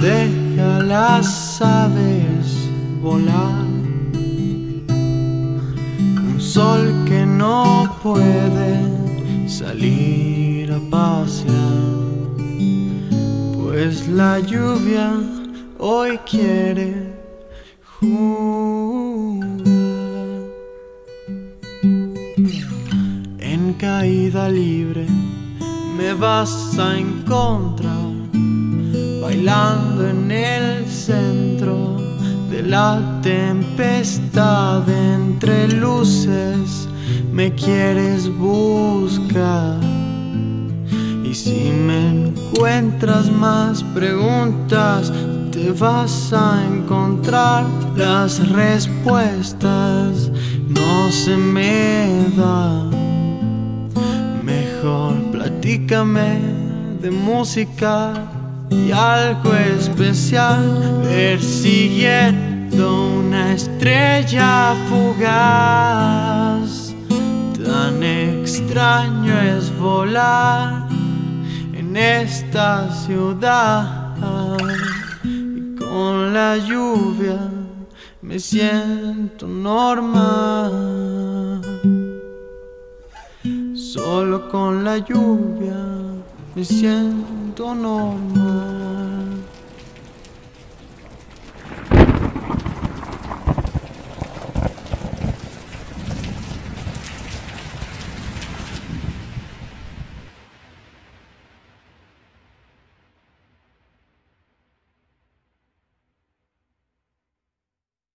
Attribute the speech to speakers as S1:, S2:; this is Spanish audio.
S1: deja las aves volar. Un sol que no puede salir a pasear, pues la lluvia hoy quiere jugar. En caída libre me vas a encontrar bailando en el centro de la tempestad. Entre luces me quieres buscar. Y si me encuentras más preguntas te vas a encontrar las respuestas. No se me da. Mejor platícame de música y algo especial persiguiendo una estrella fugaz. Tan extraño es volar en esta ciudad y con la lluvia me siento normal. Solo con la lluvia me siento normal.